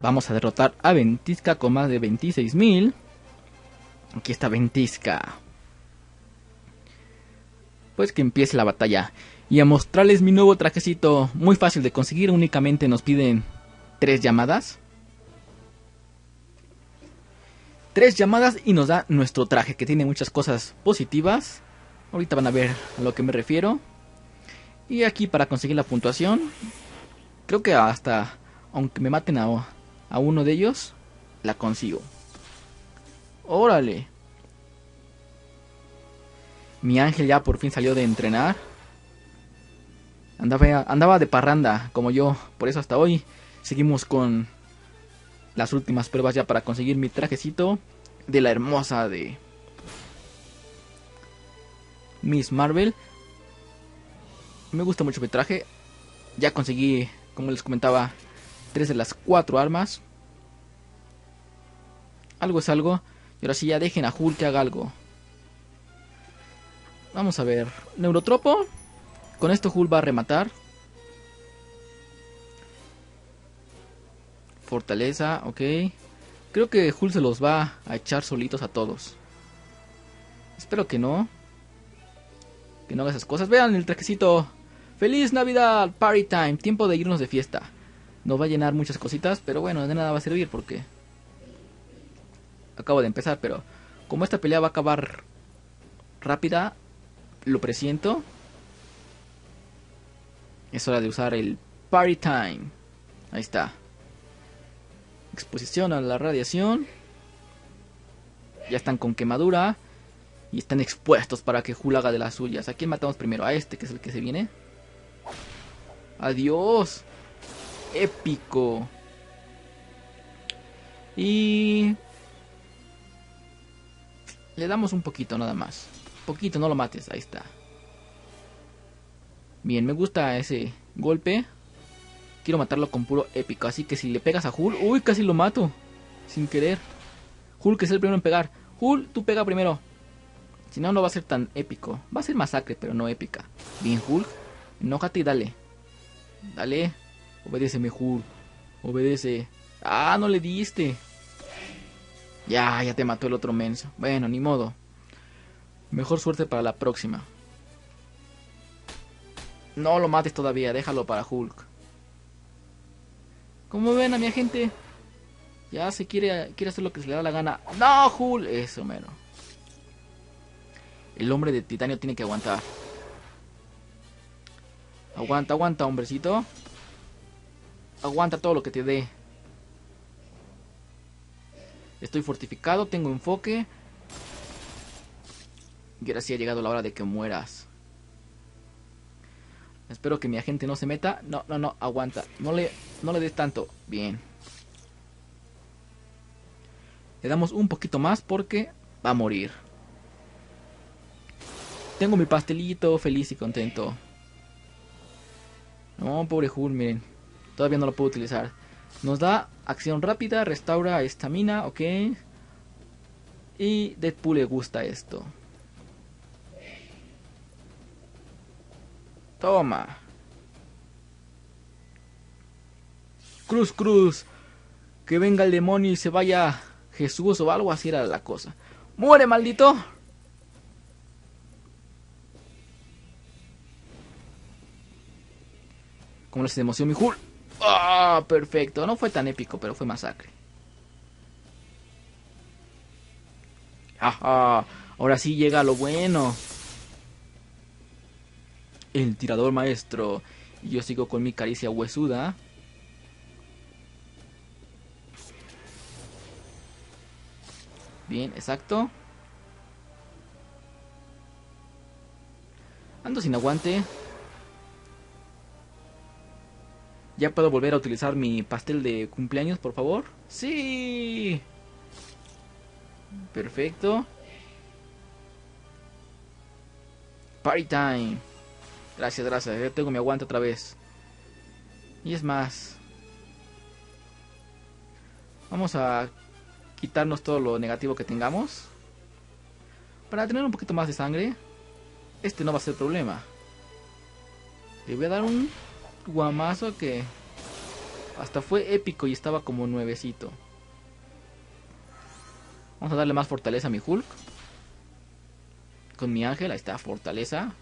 Vamos a derrotar a Ventisca con más de 26.000. Aquí está Ventisca. Pues que empiece la batalla. Y a mostrarles mi nuevo trajecito. Muy fácil de conseguir. Únicamente nos piden tres llamadas. Tres llamadas y nos da nuestro traje. Que tiene muchas cosas positivas. Ahorita van a ver a lo que me refiero. Y aquí para conseguir la puntuación. Creo que hasta... Aunque me maten a a uno de ellos, la consigo. Órale. Mi ángel ya por fin salió de entrenar. Andaba, andaba de parranda, como yo. Por eso hasta hoy seguimos con las últimas pruebas ya para conseguir mi trajecito de la hermosa de Miss Marvel. Me gusta mucho mi traje. Ya conseguí, como les comentaba, tres de las cuatro armas. Algo es algo. Y ahora sí ya dejen a Hulk que haga algo. Vamos a ver. Neurotropo. Con esto Hulk va a rematar. Fortaleza, ok. Creo que Hulk se los va a echar solitos a todos. Espero que no. Que no haga esas cosas. Vean el trajecito. ¡Feliz Navidad! Party time. Tiempo de irnos de fiesta. Nos va a llenar muchas cositas, pero bueno, de nada va a servir porque acabo de empezar, pero como esta pelea va a acabar rápida, lo presiento. Es hora de usar el Party Time. Ahí está. Exposición a la radiación. Ya están con quemadura. Y están expuestos para que Hul haga de las suyas. ¿A quién matamos primero? A este, que es el que se viene. Adiós épico. Y... Le damos un poquito nada más. Poquito, no lo mates. Ahí está. Bien, me gusta ese golpe. Quiero matarlo con puro épico. Así que si le pegas a Hulk... Uy, casi lo mato. Sin querer. Hulk es el primero en pegar. Hulk, tú pega primero. Si no, no va a ser tan épico. Va a ser masacre, pero no épica. Bien, Hulk. Enójate y dale. Dale. Obedece mejor. Obedece. Ah, no le diste. Ya, ya te mató el otro menso. Bueno, ni modo. Mejor suerte para la próxima. No lo mates todavía, déjalo para Hulk. Como ven a mi agente? Ya se quiere, quiere hacer lo que se le da la gana. No, Hulk. Eso, mero. El hombre de titanio tiene que aguantar. Aguanta, aguanta, hombrecito. Aguanta todo lo que te dé. Estoy fortificado, tengo enfoque. Y ahora sí ha llegado la hora de que mueras. Espero que mi agente no se meta. No, no, no, aguanta. No le, no le des tanto. Bien. Le damos un poquito más porque va a morir. Tengo mi pastelito feliz y contento. No, pobre Hulk, miren. Todavía no lo puedo utilizar. Nos da acción rápida, restaura estamina, ok. Y Deadpool le gusta esto. Toma. Cruz, cruz. Que venga el demonio y se vaya Jesús o algo así era la cosa. ¡Muere, maldito! Como les emoción mi Hulk. Ah, perfecto. No fue tan épico, pero fue masacre. Ajá. Ahora sí llega lo bueno. El tirador maestro. Yo sigo con mi caricia huesuda. Bien, exacto. Ando sin aguante. ¿Ya puedo volver a utilizar mi pastel de cumpleaños, por favor? ¡Sí! Perfecto. Party time. Gracias, gracias. Ya tengo mi aguante otra vez. Y es más. Vamos a quitarnos todo lo negativo que tengamos. Para tener un poquito más de sangre. Este no va a ser problema. Le voy a dar un guamazo que Hasta fue épico y estaba como nuevecito. Vamos a darle más fortaleza a mi Hulk. Con mi ángel, ahí está, fortaleza.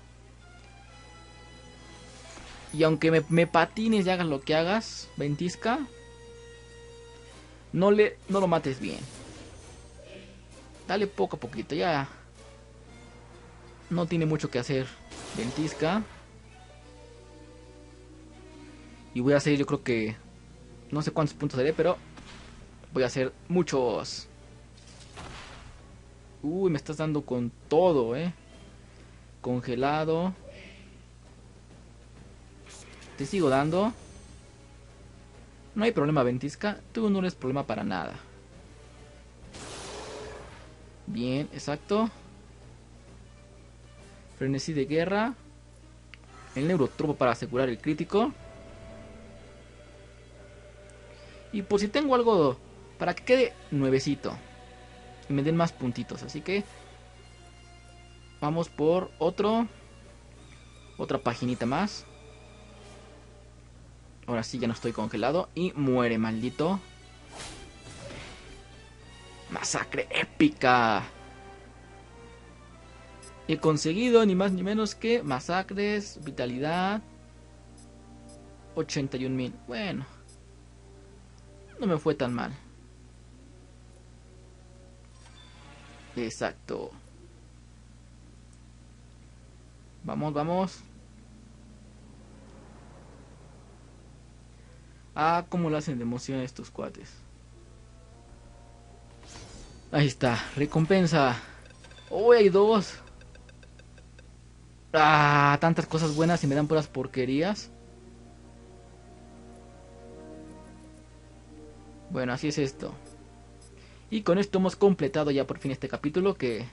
Y aunque me, patines y hagas lo que hagas, ventisca, no, le, no lo mates bien. Dale poco a poquito, ya. No tiene mucho que hacer. Ventisca. Y voy a hacer, yo creo que... No sé cuántos puntos haré, pero... Voy a hacer muchos. Uy, me estás dando con todo, eh. Congelado. Te sigo dando. No hay problema, Ventisca. Tú no eres problema para nada. Bien, exacto. Frenesí de guerra. El neurotropo para asegurar el crítico. Y por si tengo algo para que quede nuevecito. Y me den más puntitos. Así que vamos por otro. Otra paginita más. Ahora sí ya no estoy congelado. Y muere, maldito. Masacre épica. He conseguido ni más ni menos que masacres, vitalidad. 81.000. Bueno. No me fue tan mal. Exacto. Vamos, vamos. Ah, cómo lo hacen de emoción estos cuates. Ahí está, recompensa. Hoy hay dos. Ah, tantas cosas buenas y me dan puras porquerías. Bueno, así es esto. Y con esto hemos completado ya por fin este capítulo que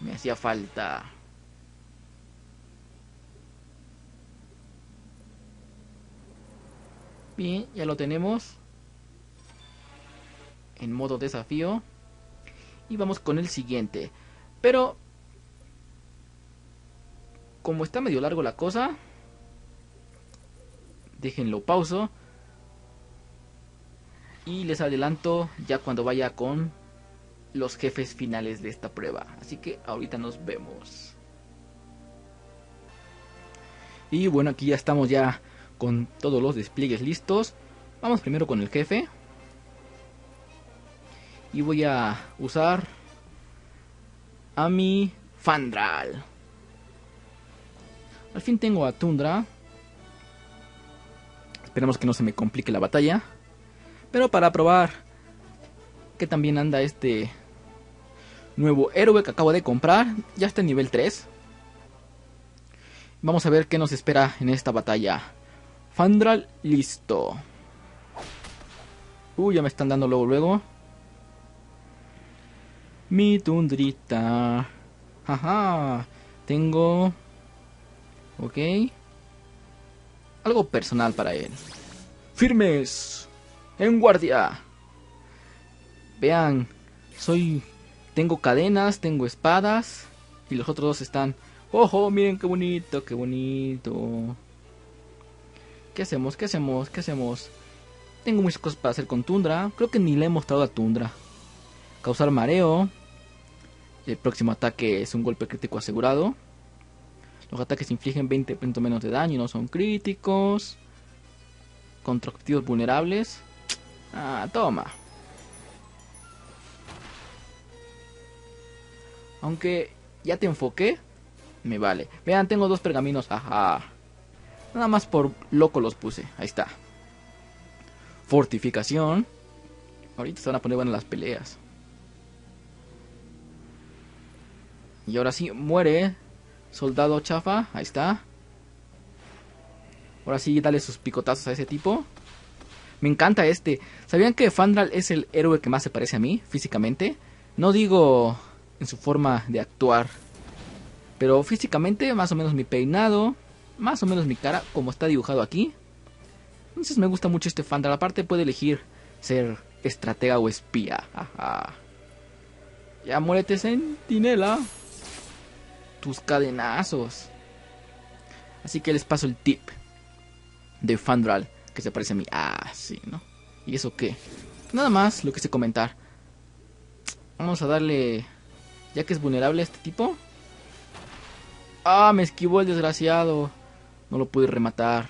me hacía falta. Bien, ya lo tenemos. En modo desafío. Y vamos con el siguiente. Pero... Como está medio largo la cosa... Déjenlo pauso. Y les adelanto ya cuando vaya con los jefes finales de esta prueba. Así que ahorita nos vemos. Y bueno, aquí ya estamos ya con todos los despliegues listos. Vamos primero con el jefe. Y voy a usar a mi Fandral. Al fin tengo a Tundra. Esperemos que no se me complique la batalla. Pero para probar que también anda este nuevo héroe que acabo de comprar, ya está en nivel 3. Vamos a ver qué nos espera en esta batalla. Fandral, listo. Uy, ya me están dando luego, luego. Mi tundrita. Ajá. Tengo... Ok. Algo personal para él. Firmes. En guardia. Vean. Soy... Tengo cadenas, tengo espadas. Y los otros dos están... ¡Ojo! Miren qué bonito, qué bonito. ¿Qué hacemos? ¿Qué hacemos? ¿Qué hacemos? Tengo muchas cosas para hacer con Tundra. Creo que ni le he mostrado a Tundra. Causar mareo. El próximo ataque es un golpe crítico asegurado. Los ataques infligen 20% menos de daño y no son críticos. Contra objetivos vulnerables. Ah, toma. Aunque ya te enfoqué, me vale. Vean, tengo dos pergaminos. Ajá. Nada más por loco los puse. Ahí está. Fortificación. Ahorita se van a poner buenas las peleas. Y ahora sí, muere. Soldado chafa. Ahí está. Ahora sí, dale sus picotazos a ese tipo. Me encanta este. ¿Sabían que Fandral es el héroe que más se parece a mí físicamente? No digo en su forma de actuar. Pero físicamente, más o menos mi peinado, más o menos mi cara como está dibujado aquí. Entonces me gusta mucho este Fandral. Aparte puede elegir ser estratega o espía. Ya muérete, sentinela. Tus cadenazos. Así que les paso el tip. de Fandral, que se parece a mí. Ah, ¿no? ¿Y eso qué? Nada más lo que sé comentar. Vamos a darle... Ya que es vulnerable este tipo. Ah, me esquivó el desgraciado. No lo pude rematar.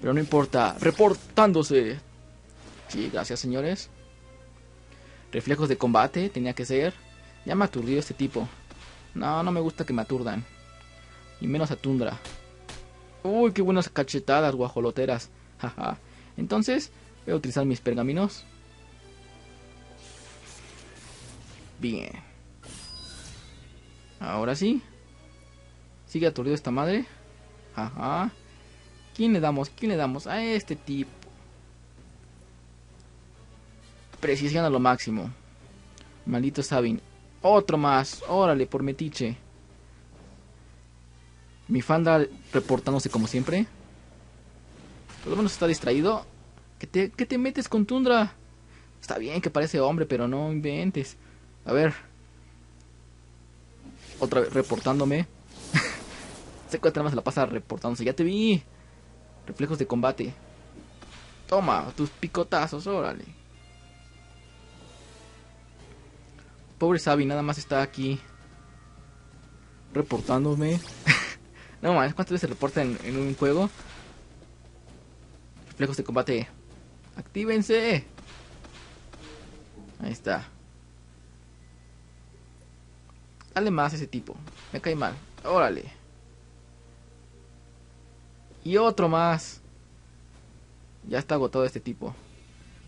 Pero no importa. Reportándose. Sí, gracias señores. Reflejos de combate, tenía que ser. Ya me aturdió este tipo. No, no me gusta que me aturdan. Y menos a Tundra. Uy, qué buenas cachetadas guajoloteras. Entonces, voy a utilizar mis pergaminos. Bien. Ahora sí. Sigue aturdido esta madre. Ajá. ¿Quién le damos? ¿Quién le damos? A este tipo. Precisión a lo máximo. Maldito Sabin. Otro más. Órale, por metiche. Mi Fanda reportándose como siempre. Por lo menos está distraído. ¿Qué te, ¿Qué te metes con Tundra? Está bien que parece hombre, pero no inventes. A ver. Otra vez reportándome. Se cuenta más la pasa reportándose. Ya te vi. Reflejos de combate. Toma, tus picotazos, órale. Pobre Sabi, nada más está aquí reportándome. no más, ¿cuántas veces se reporta en, un juego? Reflejos de combate. ¡Actívense! Ahí está. Dale más a ese tipo. Me cae mal. Órale. Y otro más. Ya está agotado este tipo.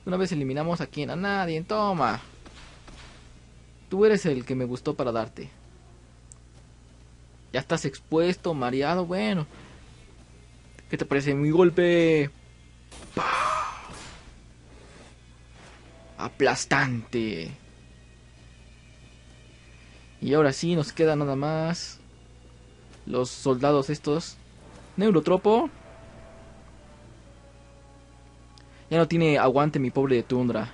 Una vez eliminamos a quien, a nadie. Toma. Tú eres el que me gustó para darte. Ya estás expuesto, mareado. Bueno. ¿Qué te parece mi golpe? ¡Pah! Aplastante. Y ahora sí, nos queda nada más. Los soldados estos. Neurotropo. Ya no tiene aguante mi pobre de tundra.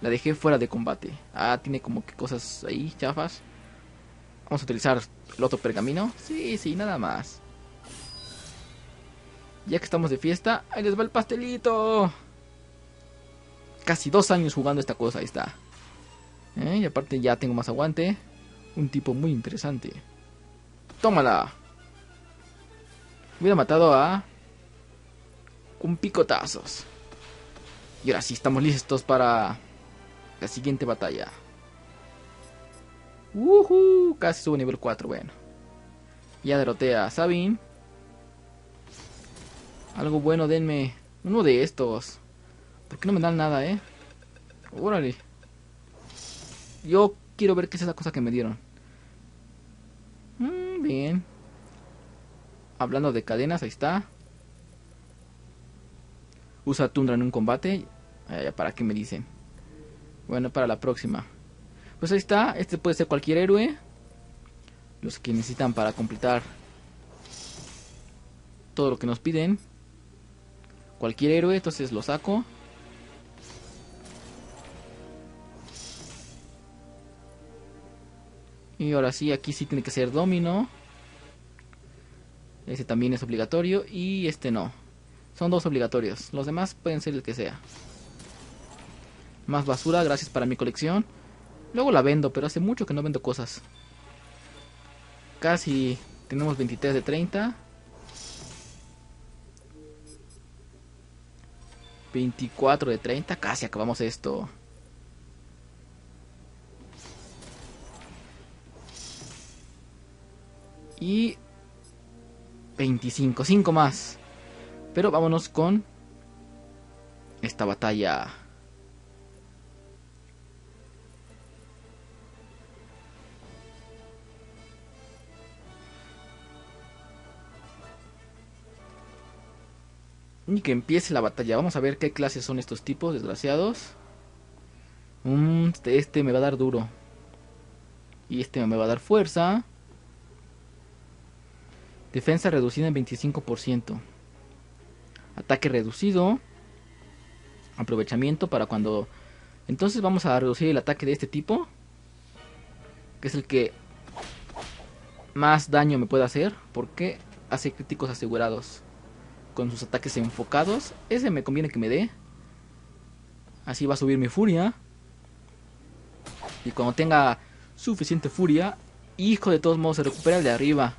La dejé fuera de combate. Ah, tiene como que cosas ahí, chafas. Vamos a utilizar el otro pergamino. Sí, sí, nada más. Ya que estamos de fiesta, ahí les va el pastelito. Casi dos años jugando esta cosa, ahí está. ¿Eh? Y aparte ya tengo más aguante. Un tipo muy interesante. Tómala. Hubiera matado a... Un picotazos. Y ahora sí, estamos listos para la siguiente batalla. Uh Casi subo nivel 4, bueno. Ya derroté a Sabin. Algo bueno, denme uno de estos. ¿Por qué no me dan nada, eh? Órale. Yo quiero ver qué es esa cosa que me dieron. Mm, bien. Hablando de cadenas, ahí está. Usa Tundra en un combate. ¿Para qué me dicen? Bueno, para la próxima. Pues ahí está. Este puede ser cualquier héroe. Los que necesitan para completar todo lo que nos piden. Cualquier héroe, entonces lo saco. Y ahora sí, aquí sí tiene que ser domino. Ese también es obligatorio y este no. Son dos obligatorios. Los demás pueden ser el que sea. Más basura, gracias para mi colección. Luego la vendo, pero hace mucho que no vendo cosas. Casi tenemos 23 de 30. 24 de 30. Casi acabamos esto. Y 25, 5 más. Pero vámonos con esta batalla. Y que empiece la batalla. Vamos a ver qué clases son estos tipos, desgraciados. Mm, este, este me va a dar duro. Y este me va a dar fuerza. Defensa reducida en 25%. Ataque reducido. Aprovechamiento para cuando... Entonces vamos a reducir el ataque de este tipo. Que es el que más daño me puede hacer. Porque hace críticos asegurados. Con sus ataques enfocados. Ese me conviene que me dé. Así va a subir mi furia. Y cuando tenga suficiente furia, hijo de todos modos se recupera el de arriba.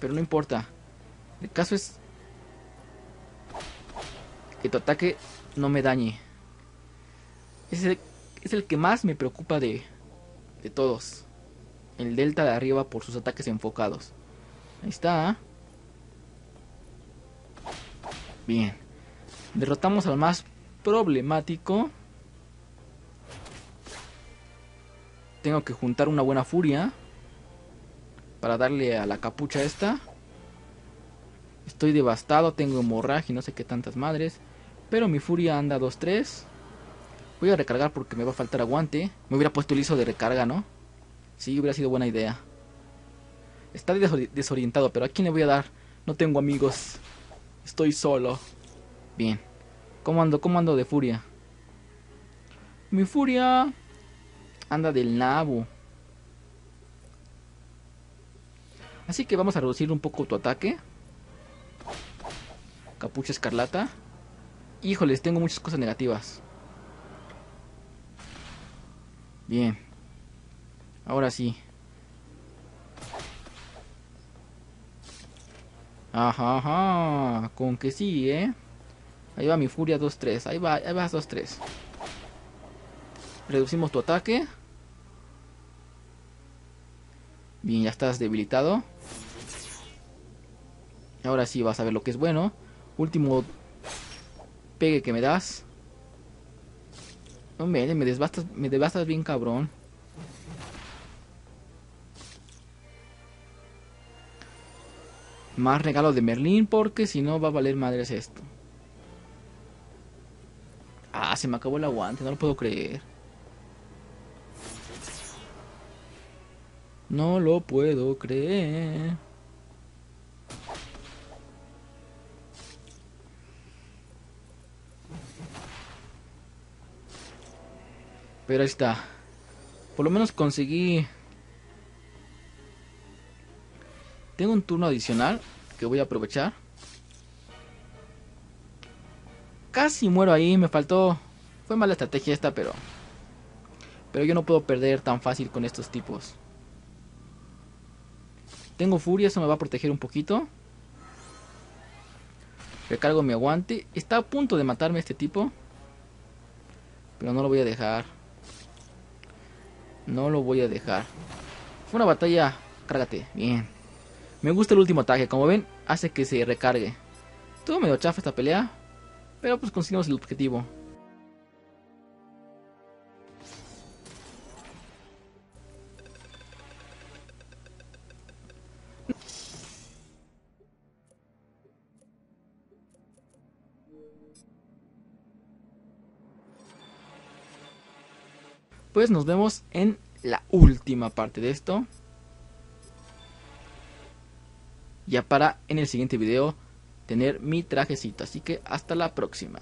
Pero no importa. El caso es que tu ataque no me dañe. Es el, es el que más me preocupa de, de todos. El delta de arriba por sus ataques enfocados. Ahí está. Bien. Derrotamos al más problemático. Tengo que juntar una buena furia. Para darle a la capucha esta. Estoy devastado, tengo hemorragia y no sé qué tantas madres. Pero mi furia anda 2-3. Voy a recargar porque me va a faltar aguante. Me hubiera puesto el ISO de recarga, ¿no? Sí, hubiera sido buena idea. Está desorientado, pero ¿a quién le voy a dar? No tengo amigos. Estoy solo. Bien. ¿Cómo ando? ¿Cómo ando de furia? Mi furia anda del nabo. Así que vamos a reducir un poco tu ataque. Capucha escarlata. Híjoles, tengo muchas cosas negativas. Bien. Ahora sí. Ajá, ajá. Con que sí, ¿eh? Ahí va mi furia 2-3. Ahí va, ahí vas 2-3. Reducimos tu ataque. Bien, ya estás debilitado. Ahora sí vas a ver lo que es bueno. Último pegue que me das. Hombre, me devastas, me devastas bien cabrón. Más regalo de Merlín porque si no va a valer madres esto. Ah, se me acabó el aguante, no lo puedo creer. No lo puedo creer. Pero ahí está. Por lo menos conseguí... Tengo un turno adicional que voy a aprovechar. Casi muero ahí, me faltó... Fue mala estrategia esta, pero... Pero yo no puedo perder tan fácil con estos tipos. Tengo furia, eso me va a proteger un poquito. Recargo mi aguante. Está a punto de matarme este tipo. Pero no lo voy a dejar. No lo voy a dejar. Fue una batalla... Cárgate. Bien. Me gusta el último ataque. Como ven, hace que se recargue. Todo medio chafa esta pelea. Pero pues conseguimos el objetivo. Pues nos vemos en la última parte de esto. Ya para en el siguiente video tener mi trajecito. Así que hasta la próxima.